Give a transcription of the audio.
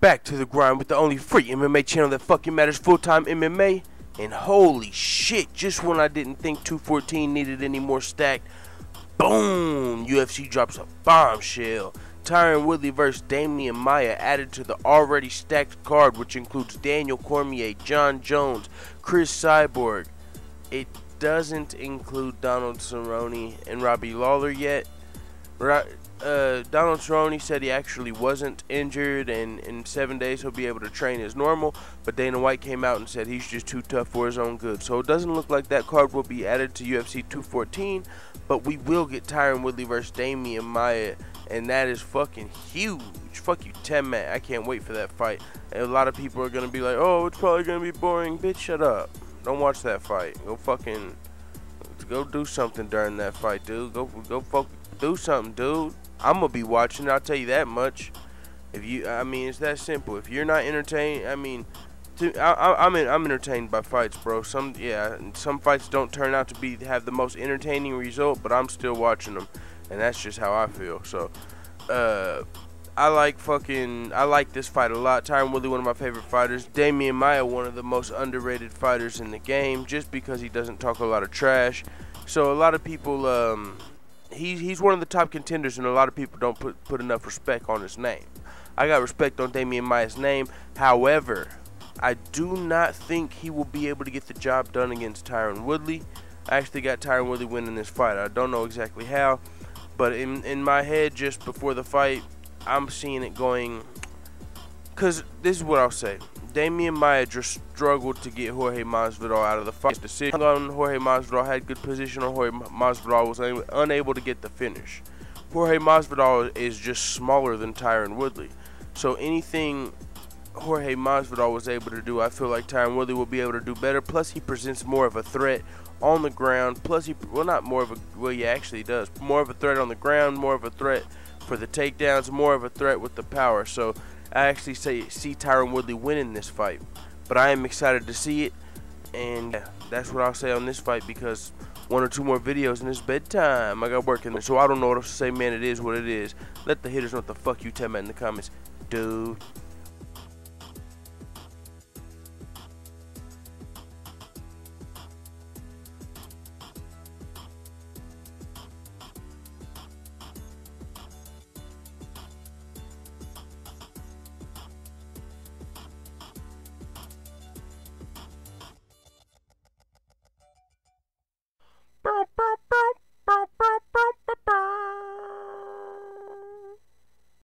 back to the grind with the only free MMA channel that fucking matters full-time MMA. And holy shit, just when I didn't think 214 needed any more stacked, boom, UFC drops a bombshell. Tyron Woodley vs. Demian Maia added to the already stacked card, which includes Daniel Cormier, Jon Jones, Cris Cyborg. It doesn't include Donald Cerrone and Robbie Lawler yet. Uh, Donald Cerrone said he actually wasn't injured, and in seven days he'll be able to train as normal. But Dana White came out and said he's just too tough for his own good. So it doesn't look like that card will be added to UFC 214, but we will get Tyron Woodley versus Demian Maia, and that is fucking huge. Fuck you, 10 man. I can't wait for that fight. And a lot of people are gonna be like, "Oh, it's probably gonna be boring." Bitch, shut up. Don't watch that fight. Go fucking go do something during that fight, dude. Go go fuck do something, dude. I'm gonna be watching. I'll tell you that much. If you, I mean, it's that simple. If you're not entertained, I mean, to, I, am I'm, I'm entertained by fights, bro. Some, yeah, some fights don't turn out to be have the most entertaining result, but I'm still watching them, and that's just how I feel. So, uh, I like fucking, I like this fight a lot. Tyron Woodley, one of my favorite fighters. Demian Maia, one of the most underrated fighters in the game, just because he doesn't talk a lot of trash. So a lot of people, um, he's he's one of the top contenders, and a lot of people don't put put enough respect on his name. I got respect on Demian Maia's name. However, I do not think he will be able to get the job done against Tyron Woodley. I actually got Tyron Woodley winning this fight. I don't know exactly how, but in in my head, just before the fight, I'm seeing it going. Cause this is what I'll say. Demian Maia just struggled to get Jorge Masvidal out of the fight. Decision on Jorge Masvidal had good position on Jorge Masvidal was unable to get the finish. Jorge Masvidal is just smaller than Tyron Woodley. So anything Jorge Masvidal was able to do, I feel like Tyron Woodley will be able to do better. Plus, he presents more of a threat on the ground. Plus, he well not more of a well, he actually does more of a threat on the ground, more of a threat for the takedowns, more of a threat with the power. So I actually say, see Tyron Woodley winning this fight. But I am excited to see it. And yeah, that's what I'll say on this fight because one or two more videos and it's bedtime. I got work in there. So I don't know what else to say, man. It is what it is. Let the hitters know what the fuck you tell me in the comments. Dude.